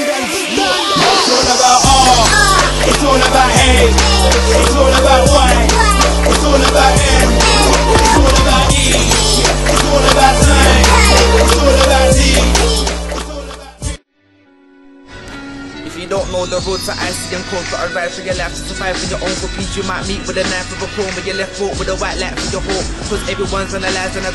It's all about R. It's all about A. It's all about Y. It's all about M. you don't know the road to icy and cold, gotta ride for your life to survive for your own peace. You might meet with a knife of a chrome with your left foot with a white light for your hope. Cause everyone's on the lies and.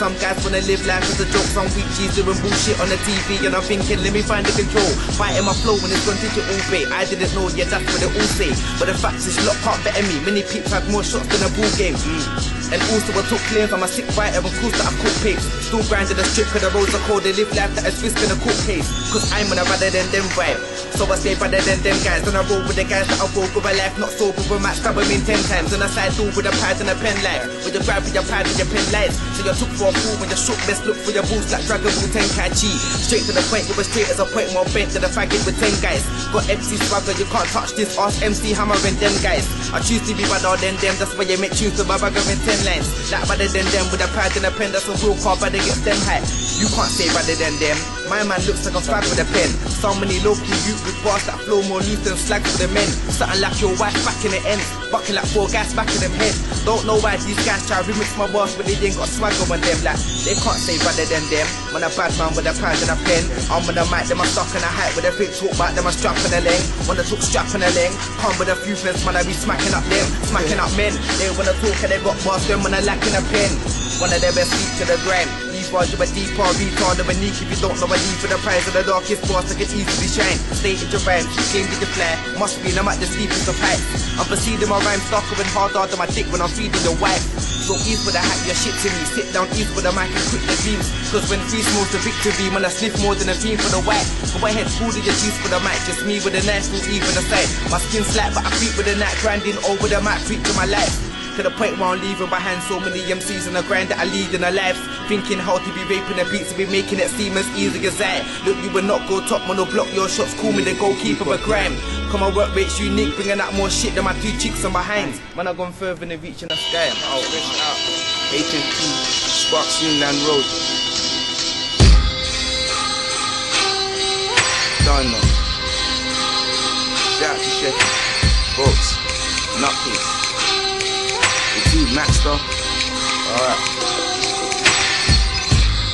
Some guys wanna live life as a joke. Some weak G's doing bullshit on the TV and I'm thinking, let me find the control. Fighting my flow when it's gone digital bait. I didn't know, yeah, that's what they all say. But the fact is, lock can't better me. Many peeps have more shots than a ball game. Mm. And also I took claims, I'm a sick fighter and course that I cook papes Still grinding the strip cause the roads are cold They live life that is risk in a court case. Cause I'm on a rather than them vibe So I stay better than them guys. And I roll with the guys that I roll with a life Not sober with match, stab them in ten times. And I side door with a pad and a pen life. With your grab with your pad with your pen lights So you took for a fool when you shook best look for your boots like Dragon Ball 10 Kai Chi Straight to the point, you were straight as a point. More bent than a faggot with 10 guys. Got MC swagger, you can't touch this. Ask MC Hammer and them guys. I choose to be better than them That's why you make tunes to my bagger in 10 lines Like better than them with a pad and a pen. That's a real car, but it gets them high. You can't say better than them. My man looks like a fag with a pen. So many local youth with bars that flow more loose than slag for the men. Something like your wife back in the end. Bucking like four gas back in them head. Don't know why these guys try to remix my bars, but they ain't got swagger on them. Like they can't say better than them. Man, a bad man with a pad and a pen. I'm on the mic, them I stuck in a height with a big talk back, them I strap in a lane. I talk strap in a lane, come with a few friends, man, I be smacking up them, smacking up men. They wanna talk and they got bars, them when I lacking a pen. One of their best feet to the grind. Bars, you a deep part, retard a niche. If you don't know, I leave for the prize of the darkest boss, I can easily shine. Stay in your rhyme, game with the flair. Must be, and I'm at the steepest of heights. I'm proceeding my rhyme, darker and hard harder than my dick when I'm feeding your wife. So east with the hack your shit to me. Sit down east with the mic and quit the dreams. Cause when free smells the victory, man, I sniff more than a fiend for the white. Go ahead, pull the juice for the mic, just me with a knife, full even aside. My skin slack, but I creep with a night, grinding over the mic, freak to my life. To the point where I'm leaving behind so many MCs on the grind that I lead in their lives. Thinking how to be raping the beats to be making it seem as easy as that. Look, you will not go top, man, or block your shots. Call me the goalkeeper of a crime. Come on, work rate's unique, bringing out more shit than my two cheeks on behind. Man, I've gone further than reaching the sky. I'm out, out. HMP, Sparks Inland Road. Done. Shout out to Chef, Boats, Nutcase. Up. Alright.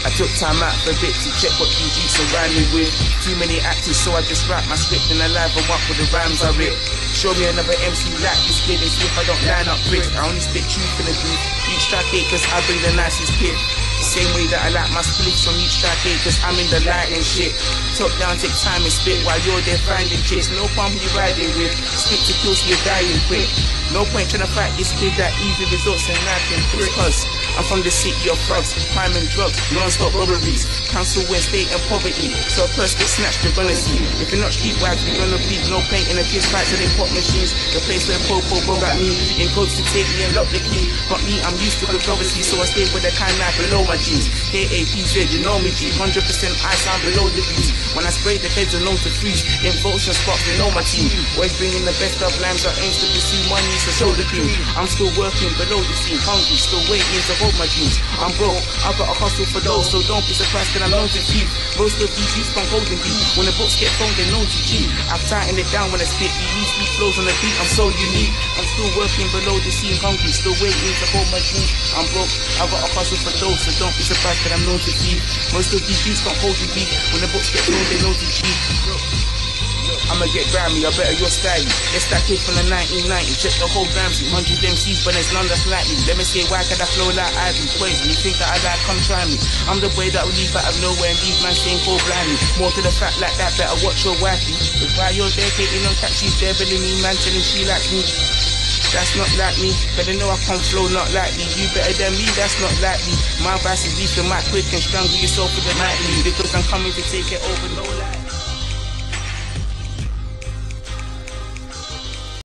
I took time out for a bit to check what you around me with. Too many actors, so I just write my script and I live and walk with the rhymes I rip. Show me another MC like this kid and see if I don't line up quick. I only spit truth in the booth. Each track eight cause I bring the nicest pit. Same way that I like my splits on each track eight cause I'm in the light and shit. Top down, take time and spit while you're there finding chicks. No pump you riding with. stick to kill so you're dying quick. No point trying to fight this kid that easy results in nothing. Cause I'm from the city of drugs, crime and drugs, non-stop robberies, council and state and poverty. So gets snatched, you're gonna see. If you're not streetwise, you're gonna bleed. No paint in a kids fight, so they pop machines. The place where Popo broke at me, in hopes to take me and lock the key. But me, I'm used to controversy, so I stay with the kind life below my jeans. KAPZ, you know me, G. 100% ice, I'm below the bees. When I spray the heads alone to freeze, in motion spots, they know my team. Always bringing the best of lambs, I aims to pursue money, so show the cream. I'm still working below the scene, hungry, still waiting to hold my dreams. I'm broke, I've got a hustle for those, so don't be surprised that I'm known to thief. Most of these youths from golden beat. When the books get thrown, they're known to cheat. I've tightened it down when I spit. These sweet flows on the beat, I'm so unique. I'm still working below the scene, hungry, still waiting to hold my dreams. I'm broke, I've got a hustle for those, so don't be surprised that I'm known to thief. Most of these youths from golden beat. When the books get thrown, they're known to cheat. I'ma get Grammy, I better your style. It's that kid from the 1990s, check the whole Ramsey. 100 MCs, but there's none that's like me. Let me say, why could I flow like Ivy? Poison, you think that I like, come try me. I'm the boy that will leave out of nowhere and these man saying for blindly. More to the fact like that, better watch your wifey. But while you're there getting on taxis, they're billing me, man, telling she likes me. That's not like me, better know I come flow not likely. You better than me, that's not likely. My advice is leave the mic quick and strangle yourself with the nightly. Because I'm coming to take it over, no lie.